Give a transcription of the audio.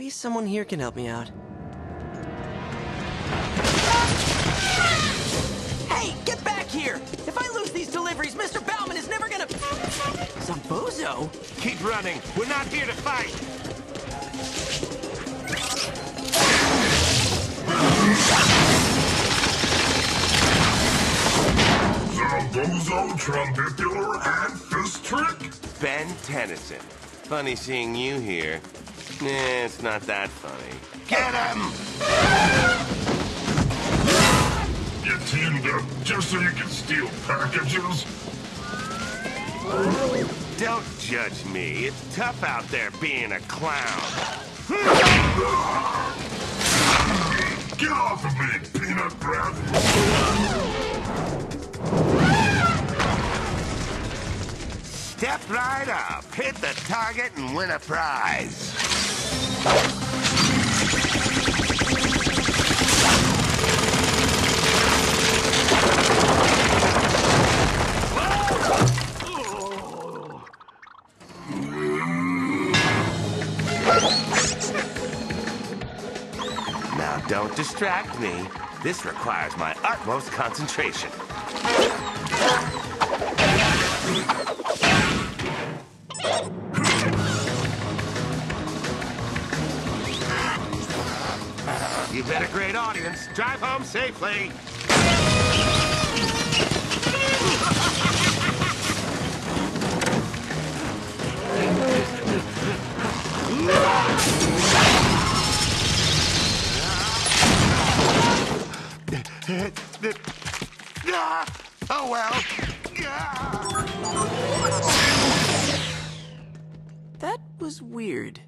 Maybe someone here can help me out. Hey, get back here! If I lose these deliveries, Mr. Bowman is never gonna... Zombozo? Keep running. We're not here to fight. Zombozo, Trumbipulor, and Fistrick? Ben Tennyson. Funny seeing you here. Eh, it's not that funny. Get him! You teamed up just so you can steal packages? Don't judge me. It's tough out there being a clown. Get off of me, peanut breath! Step right up, hit the target, and win a prize. Now, don't distract me. This requires my utmost concentration. You've been a great audience. Drive home safely. Ah! Oh well. That was weird.